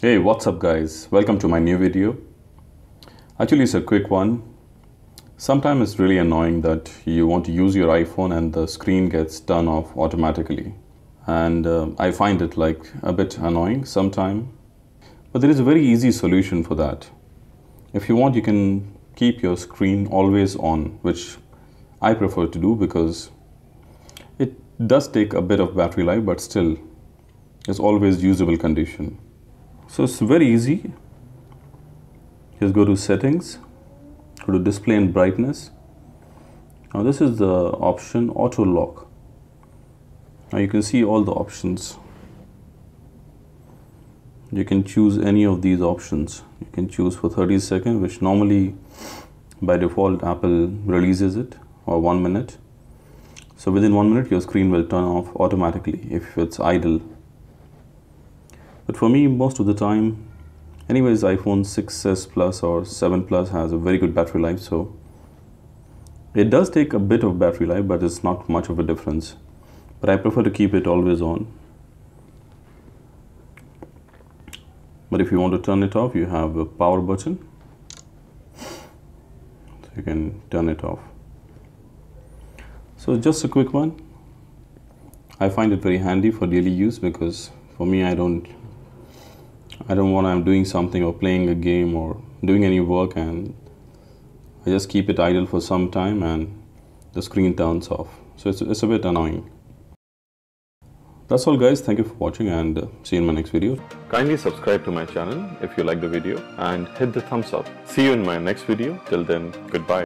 Hey, what's up, guys? Welcome to my new video. Actually, it's a quick one. Sometimes it's really annoying that you want to use your iPhone and the screen gets turned off automatically. And uh, I find it like a bit annoying sometimes. But there is a very easy solution for that. If you want, you can keep your screen always on, which I prefer to do because it does take a bit of battery life, but still, it's always usable condition. So it's very easy. Just go to settings, go to display and brightness. Now this is the option auto lock. Now you can see all the options. You can choose any of these options. You can choose for 30 seconds, which normally by default Apple releases it, or one minute. So within one minute, your screen will turn off automatically if it's idle. But for me, most of the time, anyways, iPhone 6s Plus or 7 Plus has a very good battery life, so it does take a bit of battery life, but it's not much of a difference. But I prefer to keep it always on. But if you want to turn it off, you have a power button. So you can turn it off. So just a quick one. I find it very handy for daily use because for me I don't I don't want I'm doing something or playing a game or doing any work and I just keep it idle for some time and the screen turns off. So it's, it's a bit annoying. That's all guys, thank you for watching and uh, see you in my next video. Kindly subscribe to my channel if you like the video and hit the thumbs up. See you in my next video. Till then, goodbye.